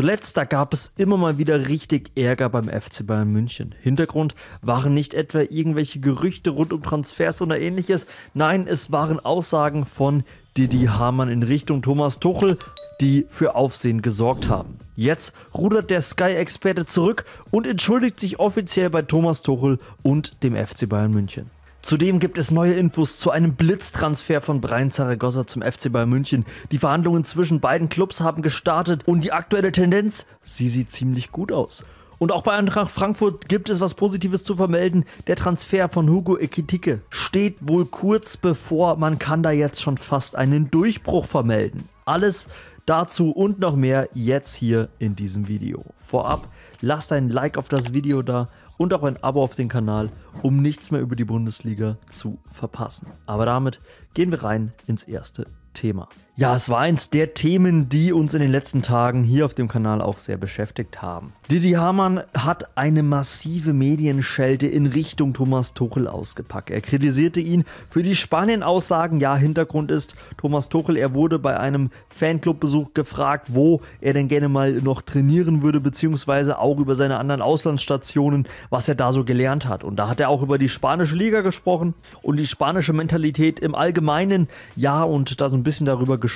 Zuletzt, da gab es immer mal wieder richtig Ärger beim FC Bayern München. Hintergrund waren nicht etwa irgendwelche Gerüchte rund um Transfers oder ähnliches. Nein, es waren Aussagen von Didi Hamann in Richtung Thomas Tuchel, die für Aufsehen gesorgt haben. Jetzt rudert der Sky-Experte zurück und entschuldigt sich offiziell bei Thomas Tuchel und dem FC Bayern München. Zudem gibt es neue Infos zu einem Blitztransfer von Brian Zaragoza zum FC Bayern München. Die Verhandlungen zwischen beiden Clubs haben gestartet und die aktuelle Tendenz, sie sieht ziemlich gut aus. Und auch bei Eintracht Frankfurt gibt es was Positives zu vermelden. Der Transfer von Hugo Ekitike steht wohl kurz bevor. Man kann da jetzt schon fast einen Durchbruch vermelden. Alles dazu und noch mehr jetzt hier in diesem Video. Vorab, lasst ein Like auf das Video da und auch ein Abo auf den Kanal, um nichts mehr über die Bundesliga zu verpassen. Aber damit gehen wir rein ins erste Thema. Ja, es war eins der Themen, die uns in den letzten Tagen hier auf dem Kanal auch sehr beschäftigt haben. Didi Hamann hat eine massive Medienschelte in Richtung Thomas Tuchel ausgepackt. Er kritisierte ihn für die Spanien-Aussagen. Ja, Hintergrund ist, Thomas Tuchel, er wurde bei einem Fanclub-Besuch gefragt, wo er denn gerne mal noch trainieren würde, beziehungsweise auch über seine anderen Auslandsstationen, was er da so gelernt hat. Und da hat er auch über die spanische Liga gesprochen und die spanische Mentalität im Allgemeinen. Ja, und da so ein bisschen darüber gesprochen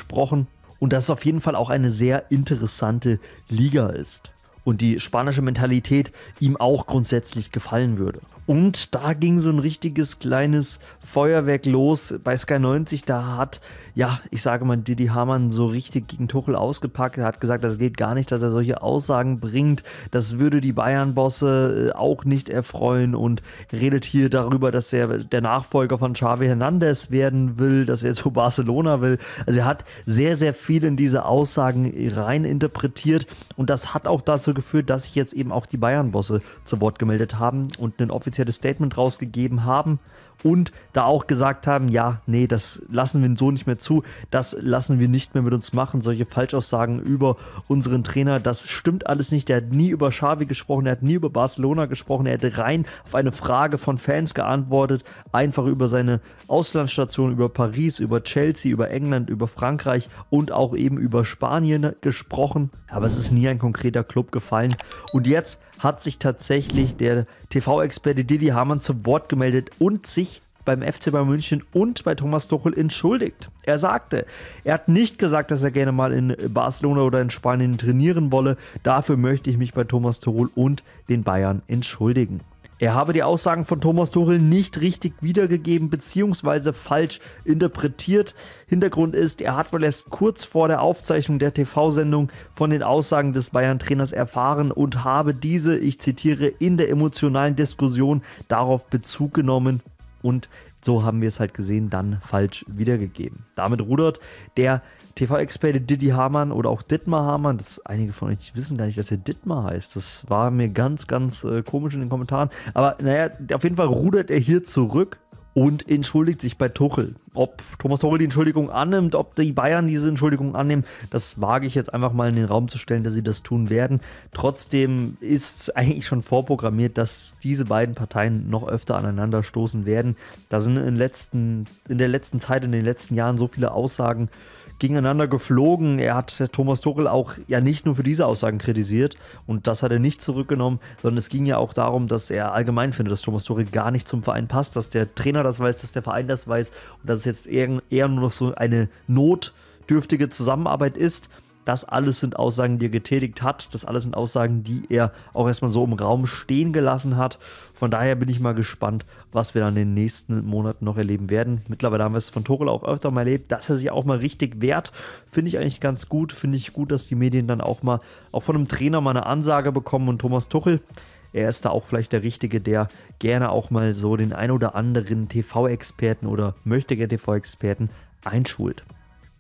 und dass es auf jeden Fall auch eine sehr interessante Liga ist und die spanische Mentalität ihm auch grundsätzlich gefallen würde. Und da ging so ein richtiges kleines Feuerwerk los bei Sky 90. Da hat, ja, ich sage mal, Didi Hamann so richtig gegen Tuchel ausgepackt. Er hat gesagt, das geht gar nicht, dass er solche Aussagen bringt. Das würde die Bayern-Bosse äh, auch nicht erfreuen und redet hier darüber, dass er der Nachfolger von Xavi Hernandez werden will, dass er zu Barcelona will. Also er hat sehr, sehr viel in diese Aussagen rein interpretiert und das hat auch dazu geführt, dass sich jetzt eben auch die Bayern-Bosse zu Wort gemeldet haben und einen offiziellen offizielles Statement rausgegeben haben und da auch gesagt haben, ja, nee, das lassen wir so nicht mehr zu, das lassen wir nicht mehr mit uns machen, solche Falschaussagen über unseren Trainer, das stimmt alles nicht, der hat nie über Xavi gesprochen, er hat nie über Barcelona gesprochen, er hat rein auf eine Frage von Fans geantwortet, einfach über seine Auslandsstation, über Paris, über Chelsea, über England, über Frankreich und auch eben über Spanien gesprochen, aber es ist nie ein konkreter Club gefallen. Und jetzt hat sich tatsächlich der TV-Experte Didi Hamann zu Wort gemeldet und sich beim FC Bayern München und bei Thomas Tuchel entschuldigt. Er sagte, er hat nicht gesagt, dass er gerne mal in Barcelona oder in Spanien trainieren wolle. Dafür möchte ich mich bei Thomas Tuchel und den Bayern entschuldigen. Er habe die Aussagen von Thomas Tuchel nicht richtig wiedergegeben bzw. falsch interpretiert. Hintergrund ist, er hat wohl erst kurz vor der Aufzeichnung der TV-Sendung von den Aussagen des Bayern-Trainers erfahren und habe diese, ich zitiere, in der emotionalen Diskussion darauf Bezug genommen und so haben wir es halt gesehen, dann falsch wiedergegeben. Damit rudert der TV-Experte Didi Hamann oder auch Dittmar Hamann, das einige von euch wissen gar nicht, dass er Dittmar heißt. Das war mir ganz, ganz äh, komisch in den Kommentaren. Aber naja, auf jeden Fall rudert er hier zurück und entschuldigt sich bei Tuchel. Ob Thomas Tuchel die Entschuldigung annimmt, ob die Bayern diese Entschuldigung annehmen, das wage ich jetzt einfach mal in den Raum zu stellen, dass sie das tun werden. Trotzdem ist eigentlich schon vorprogrammiert, dass diese beiden Parteien noch öfter aneinander stoßen werden. Da sind in, letzten, in der letzten Zeit, in den letzten Jahren so viele Aussagen gegeneinander geflogen. Er hat Thomas Tuchel auch ja nicht nur für diese Aussagen kritisiert und das hat er nicht zurückgenommen, sondern es ging ja auch darum, dass er allgemein findet, dass Thomas Tuchel gar nicht zum Verein passt, dass der Trainer das weiß, dass der Verein das weiß und dass es jetzt eher, eher nur noch so eine notdürftige Zusammenarbeit ist. Das alles sind Aussagen, die er getätigt hat. Das alles sind Aussagen, die er auch erstmal so im Raum stehen gelassen hat. Von daher bin ich mal gespannt, was wir dann in den nächsten Monaten noch erleben werden. Mittlerweile haben wir es von Tuchel auch öfter mal erlebt, dass er sich auch mal richtig wehrt. Finde ich eigentlich ganz gut. Finde ich gut, dass die Medien dann auch mal, auch von einem Trainer mal eine Ansage bekommen. Und Thomas Tuchel, er ist da auch vielleicht der Richtige, der gerne auch mal so den ein oder anderen TV-Experten oder möchte gerne TV-Experten einschult.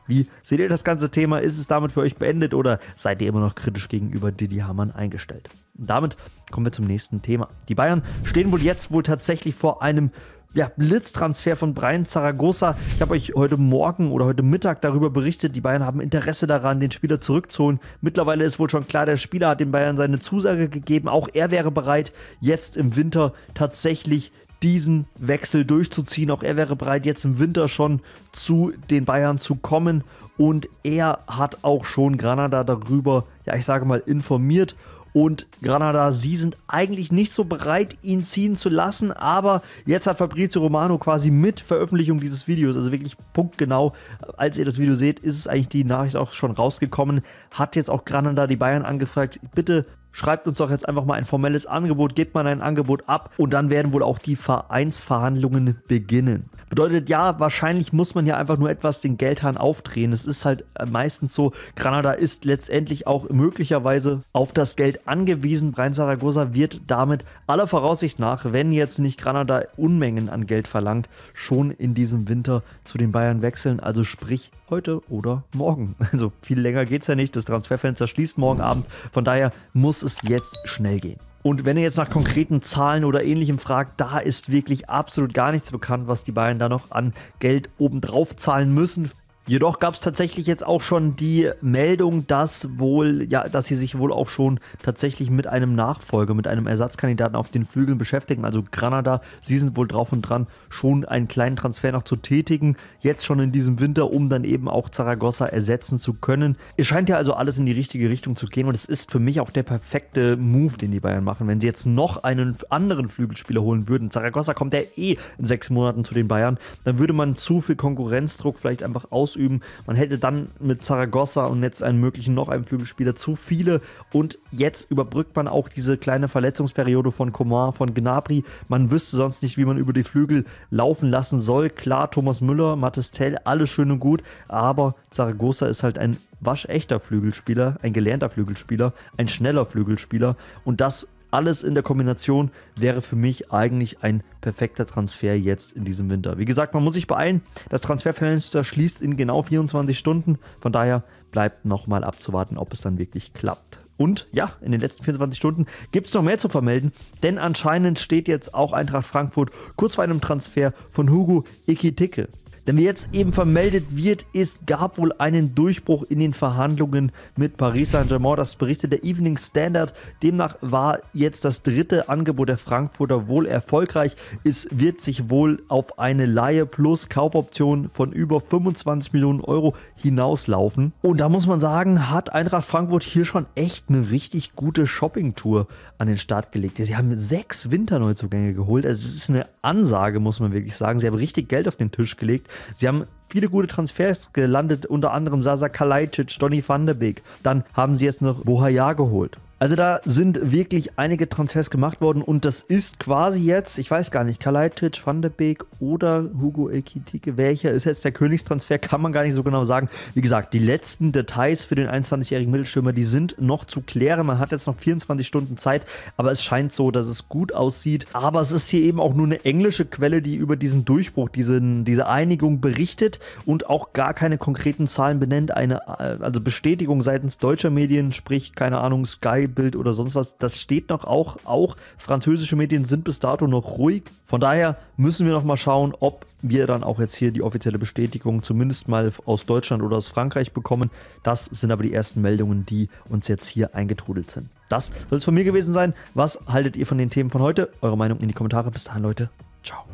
Wie seht ihr das ganze Thema? Ist es damit für euch beendet oder seid ihr immer noch kritisch gegenüber Didi Hamann eingestellt? Und damit kommen wir zum nächsten Thema. Die Bayern stehen wohl jetzt wohl tatsächlich vor einem ja, Blitztransfer von Brian Zaragoza. Ich habe euch heute Morgen oder heute Mittag darüber berichtet, die Bayern haben Interesse daran, den Spieler zurückzuholen. Mittlerweile ist wohl schon klar, der Spieler hat den Bayern seine Zusage gegeben. Auch er wäre bereit, jetzt im Winter tatsächlich diesen Wechsel durchzuziehen. Auch er wäre bereit, jetzt im Winter schon zu den Bayern zu kommen. Und er hat auch schon Granada darüber, ja ich sage mal, informiert. Und Granada, sie sind eigentlich nicht so bereit, ihn ziehen zu lassen, aber jetzt hat Fabrizio Romano quasi mit Veröffentlichung dieses Videos, also wirklich punktgenau, als ihr das Video seht, ist es eigentlich die Nachricht auch schon rausgekommen, hat jetzt auch Granada die Bayern angefragt, bitte schreibt uns doch jetzt einfach mal ein formelles Angebot, gebt mal ein Angebot ab und dann werden wohl auch die Vereinsverhandlungen beginnen. Bedeutet ja, wahrscheinlich muss man ja einfach nur etwas den Geldhahn aufdrehen. Es ist halt äh, meistens so, Granada ist letztendlich auch möglicherweise auf das Geld angewiesen. Brian Zaragoza wird damit aller Voraussicht nach, wenn jetzt nicht Granada Unmengen an Geld verlangt, schon in diesem Winter zu den Bayern wechseln. Also sprich heute oder morgen. Also viel länger geht es ja nicht. Das Transferfenster schließt morgen Abend. Von daher muss es jetzt schnell gehen. Und wenn ihr jetzt nach konkreten Zahlen oder ähnlichem fragt, da ist wirklich absolut gar nichts bekannt, was die Bayern da noch an Geld obendrauf zahlen müssen. Jedoch gab es tatsächlich jetzt auch schon die Meldung, dass wohl, ja, dass sie sich wohl auch schon tatsächlich mit einem Nachfolger, mit einem Ersatzkandidaten auf den Flügeln beschäftigen. Also Granada, sie sind wohl drauf und dran, schon einen kleinen Transfer noch zu tätigen. Jetzt schon in diesem Winter, um dann eben auch Zaragoza ersetzen zu können. Es scheint ja also alles in die richtige Richtung zu gehen und es ist für mich auch der perfekte Move, den die Bayern machen. Wenn sie jetzt noch einen anderen Flügelspieler holen würden, Zaragoza kommt ja eh in sechs Monaten zu den Bayern, dann würde man zu viel Konkurrenzdruck vielleicht einfach aus ausüben. Man hätte dann mit Zaragoza und jetzt einen möglichen noch einen Flügelspieler zu viele und jetzt überbrückt man auch diese kleine Verletzungsperiode von Coman, von Gnabry. Man wüsste sonst nicht, wie man über die Flügel laufen lassen soll. Klar, Thomas Müller, Mattes Tell, alles schön und gut, aber Zaragoza ist halt ein waschechter Flügelspieler, ein gelernter Flügelspieler, ein schneller Flügelspieler und das alles in der Kombination wäre für mich eigentlich ein perfekter Transfer jetzt in diesem Winter. Wie gesagt, man muss sich beeilen. Das Transferfenster schließt in genau 24 Stunden. Von daher bleibt nochmal abzuwarten, ob es dann wirklich klappt. Und ja, in den letzten 24 Stunden gibt es noch mehr zu vermelden, denn anscheinend steht jetzt auch Eintracht Frankfurt kurz vor einem Transfer von Hugo Ekitike. Denn wie jetzt eben vermeldet wird, es gab wohl einen Durchbruch in den Verhandlungen mit Paris Saint-Germain. Das berichtet der Evening Standard. Demnach war jetzt das dritte Angebot der Frankfurter wohl erfolgreich. Es wird sich wohl auf eine Laie plus Kaufoption von über 25 Millionen Euro hinauslaufen. Und da muss man sagen, hat Eintracht Frankfurt hier schon echt eine richtig gute Shopping-Tour an den Start gelegt. Sie haben sechs Winterneuzugänge geholt. Also es ist eine Ansage, muss man wirklich sagen. Sie haben richtig Geld auf den Tisch gelegt. Sie haben viele gute Transfers gelandet, unter anderem Sasa Kalajdzic, Donny van der Beek. Dann haben sie jetzt noch Bohaya geholt. Also da sind wirklich einige Transfers gemacht worden und das ist quasi jetzt, ich weiß gar nicht, Kalajdzic, Van de Beek oder Hugo Ekitike, welcher ist jetzt der Königstransfer, kann man gar nicht so genau sagen. Wie gesagt, die letzten Details für den 21-jährigen Mittelstürmer, die sind noch zu klären. Man hat jetzt noch 24 Stunden Zeit, aber es scheint so, dass es gut aussieht. Aber es ist hier eben auch nur eine englische Quelle, die über diesen Durchbruch, diesen, diese Einigung berichtet und auch gar keine konkreten Zahlen benennt. Eine äh, also Bestätigung seitens deutscher Medien, sprich, keine Ahnung, Sky Bild oder sonst was, das steht noch auch. Auch französische Medien sind bis dato noch ruhig. Von daher müssen wir noch mal schauen, ob wir dann auch jetzt hier die offizielle Bestätigung zumindest mal aus Deutschland oder aus Frankreich bekommen. Das sind aber die ersten Meldungen, die uns jetzt hier eingetrudelt sind. Das soll es von mir gewesen sein. Was haltet ihr von den Themen von heute? Eure Meinung in die Kommentare. Bis dahin, Leute. Ciao.